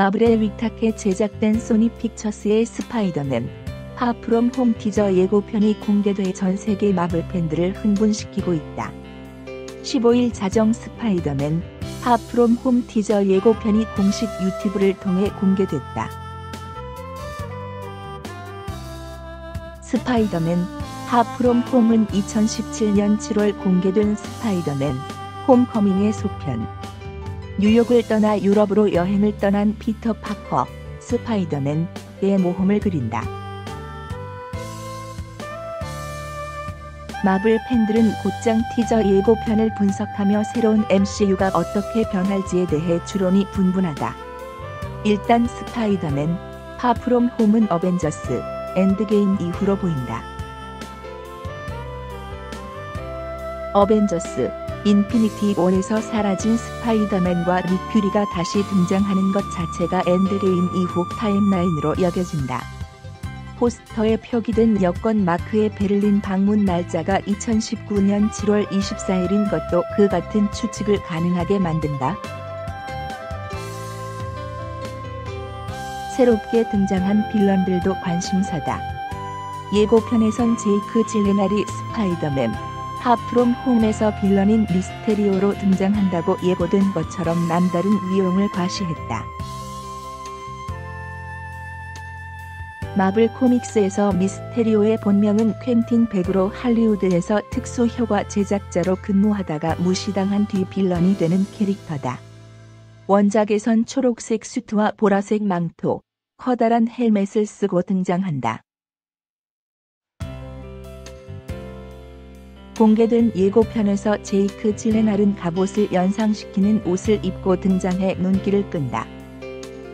마블이 위탁해 제작된 소니 픽처스의 스파이더맨 파 프롬 홈 티저 예고편이 공개돼 전 세계 마블 팬들을 흥분시키고 있다. 15일 자정 스파이더맨 파 프롬 홈 티저 예고편이 공식 유튜브를 통해 공개됐다. 스파이더맨 파 프롬 홈은 2017년 7월 공개된 스파이더맨 홈커밍의 속편. 뉴욕을 떠나 유럽으로 여행을 떠난 피터 파커, 스파이더맨의 모험을 그린다. 마블 팬들은 곧장 티저 예고편을 분석하며 새로운 MCU가 어떻게 변할지에 대해 추론이 분분하다. 일단 스파이더맨, 파 프롬 홈은 어벤져스, 엔드게임 이후로 보인다. 어벤져스, 인피니티 워에서 사라진 스파이더맨과 닉 퓨리가 다시 등장하는 것 자체가 엔드게임 이후 타임라인으로 여겨진다. 포스터에 표기된 여권 마크의 베를린 방문 날짜가 2019년 7월 24일인 것도 그 같은 추측을 가능하게 만든다. 새롭게 등장한 빌런들도 관심사다. 예고편에선 제이크 질레날이 스파이더맨, 하프롬 홈에서 빌런인 미스테리오로 등장한다고 예고된 것처럼 남다른 위용을 과시했다. 마블 코믹스에서 미스테리오의 본명은 퀸틴 백으로 할리우드에서 특수효과 제작자로 근무하다가 무시당한 뒤 빌런이 되는 캐릭터다. 원작에선 초록색 수트와 보라색 망토, 커다란 헬멧을 쓰고 등장한다. 공개된 예고편에서 제이크 질렌할은 갑옷을 연상시키는 옷을 입고 등장해 눈길을 끈다.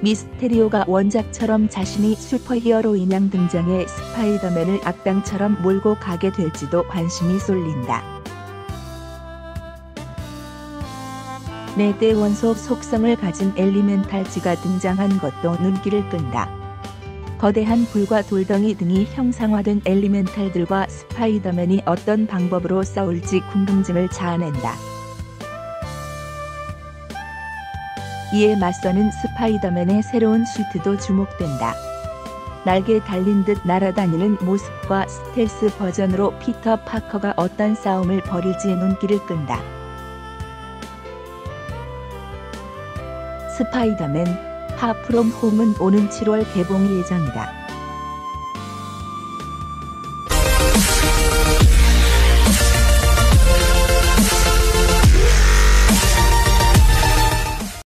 미스테리오가 원작처럼 자신이 슈퍼히어로인 양 등장해 스파이더맨을 악당처럼 몰고 가게 될지도 관심이 쏠린다. 4대 원소 속성을 가진 엘리멘탈즈가 등장한 것도 눈길을 끈다. 거대한 불과 돌덩이 등이 형상화된 엘리멘탈들과 스파이더맨이 어떤 방법으로 싸울지 궁금증을 자아낸다. 이에 맞서는 스파이더맨의 새로운 슈트도 주목된다. 날개 달린 듯 날아다니는 모습과 스텔스 버전으로 피터 파커가 어떤 싸움을 벌일지 눈길을 끈다. 스파이더맨 파프롬 홈은 오는 7월 개봉 예정이다.